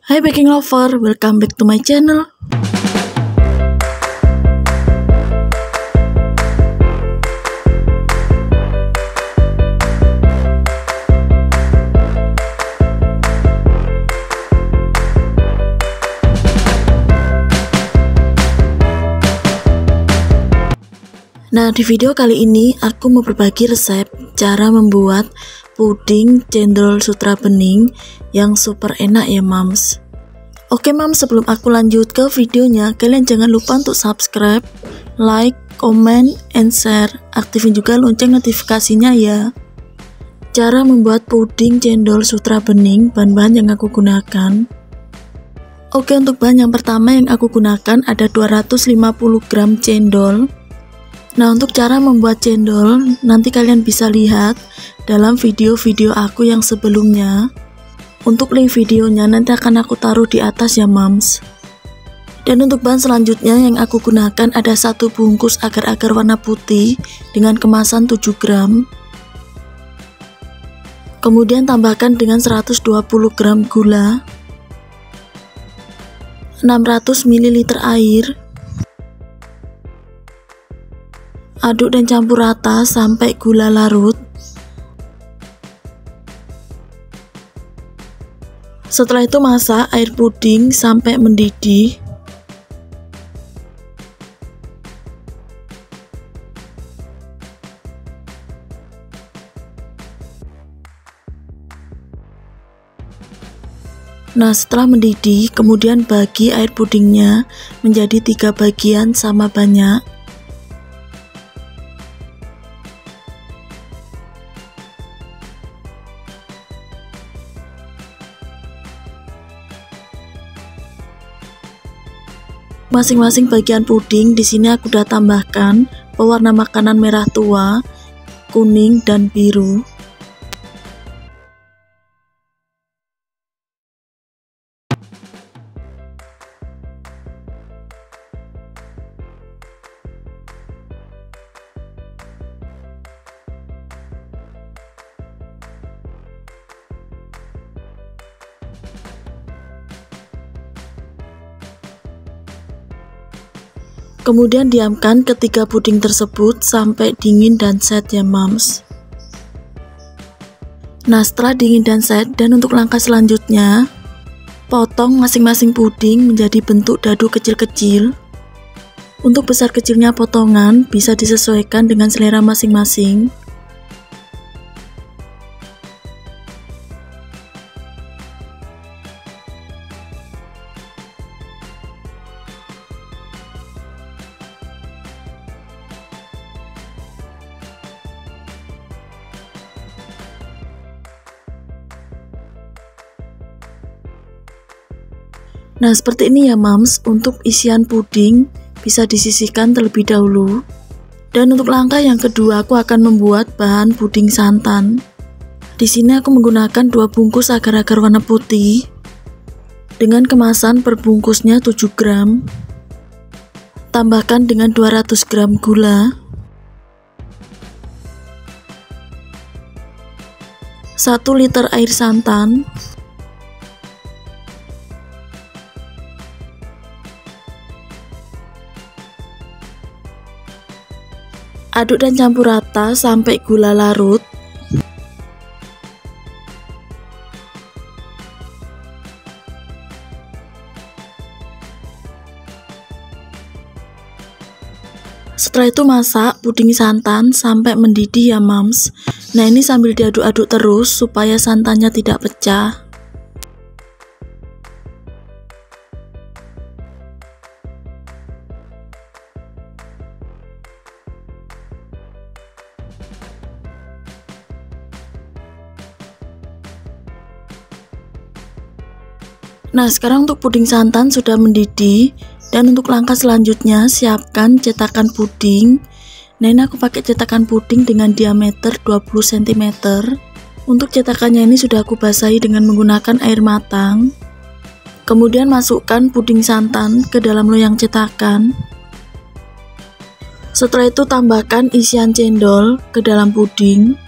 Hai baking lover, welcome back to my channel. Nah, di video kali ini aku mau berbagi resep cara membuat puding cendol sutra bening yang super enak ya mams. Oke mams, sebelum aku lanjut ke videonya, kalian jangan lupa untuk subscribe, like, comment, and share. Aktifin juga lonceng notifikasinya ya. Cara membuat puding cendol sutra bening, bahan-bahan yang aku gunakan. Oke, untuk bahan yang pertama yang aku gunakan ada 250 gram cendol, Nah untuk cara membuat cendol nanti kalian bisa lihat dalam video-video aku yang sebelumnya. Untuk link videonya nanti akan aku taruh di atas ya mams. Dan untuk bahan selanjutnya yang aku gunakan ada satu bungkus agar-agar warna putih dengan kemasan 7 gram. Kemudian tambahkan dengan 120 gram gula 600 ml air Aduk dan campur rata sampai gula larut. Setelah itu masak air puding sampai mendidih. Nah setelah mendidih kemudian bagi air pudingnya menjadi tiga bagian sama banyak Masing-masing bagian puding di sini aku udah tambahkan pewarna makanan merah tua, kuning, dan biru. Kemudian diamkan ketiga puding tersebut sampai dingin dan set ya mams. Nah setelah dingin dan set dan untuk langkah selanjutnya Potong masing-masing puding menjadi bentuk dadu kecil-kecil Untuk besar kecilnya potongan bisa disesuaikan dengan selera masing-masing Nah seperti ini ya mams, untuk isian puding bisa disisihkan terlebih dahulu. Dan untuk langkah yang kedua aku akan membuat bahan puding santan. Di sini aku menggunakan dua bungkus agar-agar warna putih dengan kemasan per bungkusnya 7 gram. Tambahkan dengan 200 gram gula. 1 liter air santan Aduk dan campur rata sampai gula larut. Setelah itu masak puding santan sampai mendidih ya mams. Nah ini sambil diaduk-aduk terus supaya santannya tidak pecah. Nah sekarang untuk puding santan sudah mendidih dan untuk langkah selanjutnya siapkan cetakan puding. Nah ini aku pakai cetakan puding dengan diameter 20 cm Untuk cetakannya ini sudah aku basahi dengan menggunakan air matang. Kemudian masukkan puding santan ke dalam loyang cetakan. Setelah itu tambahkan isian cendol ke dalam puding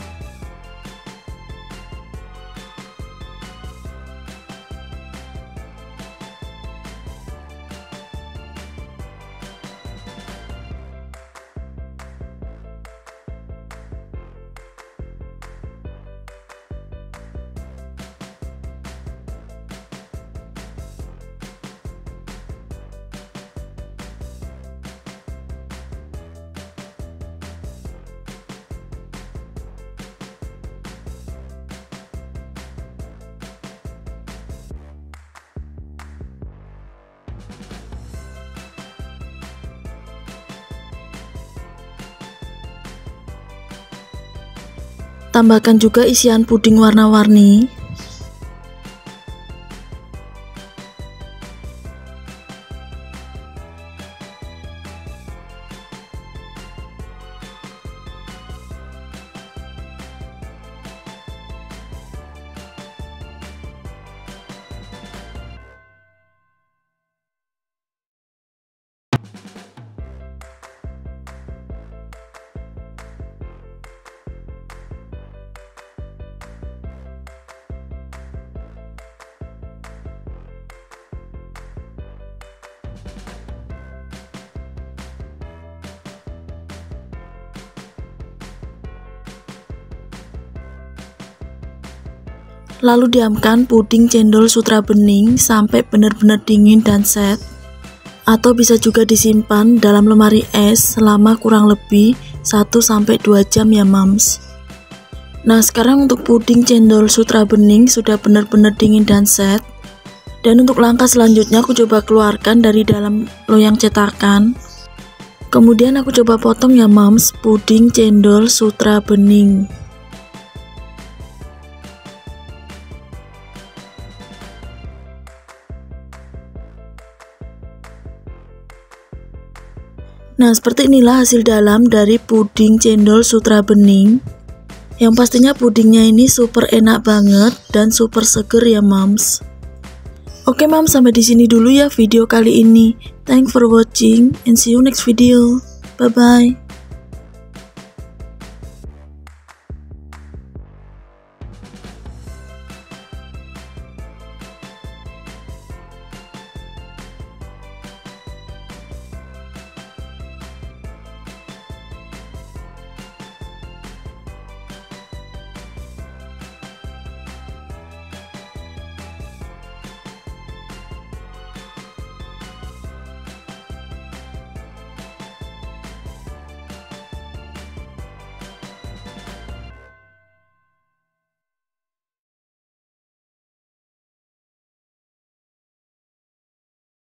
Tambahkan juga isian puding warna-warni. Lalu diamkan puding cendol sutra bening sampai benar-benar dingin dan set. Atau bisa juga disimpan dalam lemari es selama kurang lebih 1-2 jam ya mams. Nah sekarang untuk puding cendol sutra bening sudah benar-benar dingin dan set. Dan untuk langkah selanjutnya aku coba keluarkan dari dalam loyang cetakan. Kemudian aku coba potong ya mams puding cendol sutra bening. Nah, seperti inilah hasil dalam dari puding cendol sutra bening. Yang pastinya pudingnya ini super enak banget dan super seger ya moms. Oke moms, sampai di sini dulu ya video kali ini. Thanks for watching and see you next video. Bye bye.